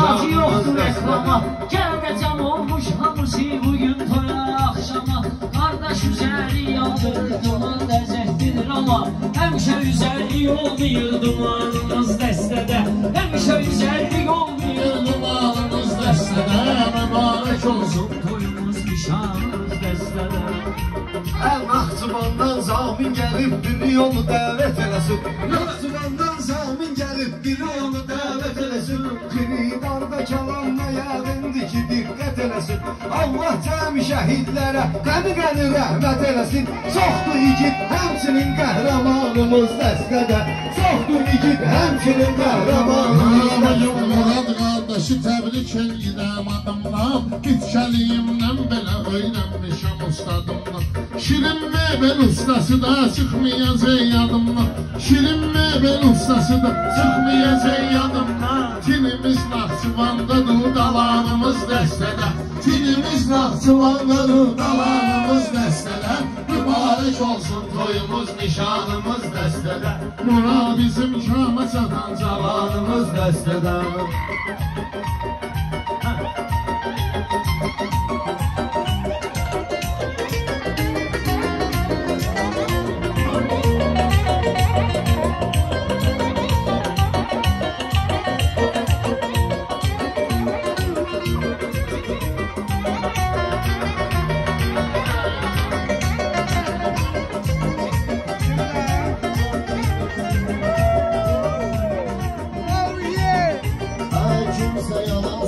ehtiyacı yoktur reklama cam olmuş hamısı bugün toya akşama. Kardeş üzeri yandır duman lezzetlidir ama. Hemşe üzeri olmuyor dumanımız destede. Hemşe üzeri olmuyor Zamin gəlib bir yolu dəvət eləsin Naxçıvandan zamin gəlib bir yolu dəvət eləsin Xiridarda kalanmaya indi ki diqqət eləsin Allah cəmi şəhidlərə qəni qəni rəhmət eləsin Çoxdur igid həmçinin qəhrəmanımız dəstədə Çoxdur igid həmçinin qəhrəmanımız dəstədə Murad qardaşı təbrik edirəm adımdan İtkəliyimdən belə öyrənmişəm ustadımdan Şirin mebel ustası da çıxmayacaq yadımdan Şirin mebel ustası da çıxmayacaq yadımdan Tinimiz Naxçıvandadır, dalanımız dəstədə Tinimiz Naxçıvandadır, dalanımız dəstədə Mübarək olsun toyumuz, nişanımız dəstədə Murad bizim kama çatan cavanımız dəstədə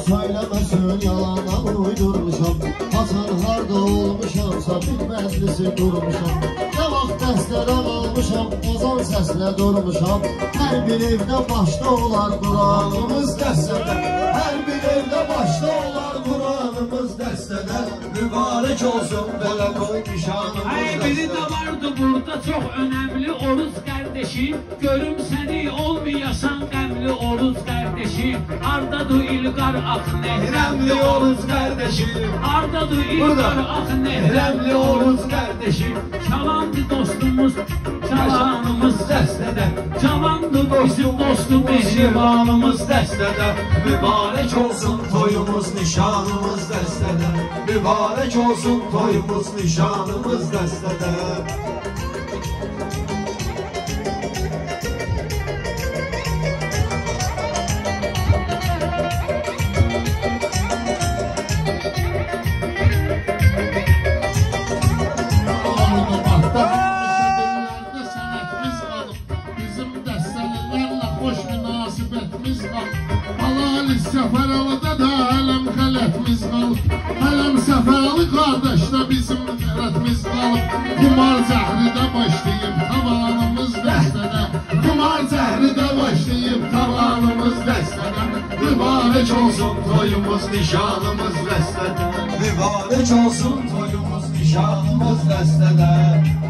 söylemesin yalandan uydurmuşam Hasan harda olmuşamsa bir meclisi durmuşam Ne vaxt dəstədən almışam ezan səslə durmuşam. Hər bir evdə başda olar Qur'anımız dəstədə Hər bir evdə başda olar Qur'anımız dəstədə Mübarək olsun belə qoy nişanımız Ay biri dəstədə vardı burada çok önemli Oruz kardeşim. Görüm seni olmayasan qəmli Oruz kardeşim Ardadır İlqar ah nehremli Oruz kardeşim Ardadır İlqar ah nehremli Oruz kardeşim Çalandı dostumuz Çalanımız dəstədə Çalandı bizim dostum mehribanımız dəstədə Mübarək olsun toyumuz, nişanımız dəstədə Mübarək olsun toyumuz, nişanımız dəstədə Halali Səfəralıda da hələm xələtimiz qalıb Hələm Səfəralı qardaşda bizim xələtimiz qalıb Kumar zəhridə başlayıb tavanımız dəstədə Kumar zəhridə başlayıb tavanımız dəstədə Mübarək olsun toyumuz, nişanımız dəstədə Mübarək olsun toyumuz, nişanımız dəstədə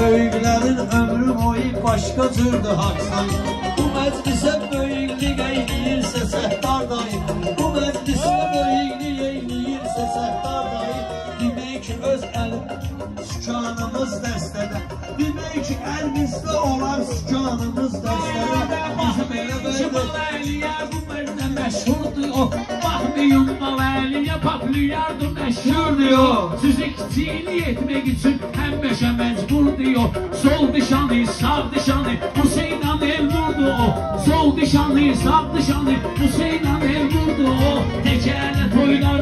Böyüklərin ömrü boyu başqa cürdü haqq sayı Bu məclisə böyüklük eyləyirsə səhtar dayı Bu məclisə böyüklük eyləyirsə səhtar dayı Demək ki öz əlim sükanımız dəstədə Demək ki əlimizdə olan sükanımız dəstədə Baxmayın Mavəliyə Papliyardır məşhurdur o Sizi kiçilik etmək üçün həmişə məcburdur o Sol dişanı, sağ dişanı Hüseynan Elnurdur o Sol dişanı, sağ dişanı Hüseynan Elnurdur o Təkələ toyda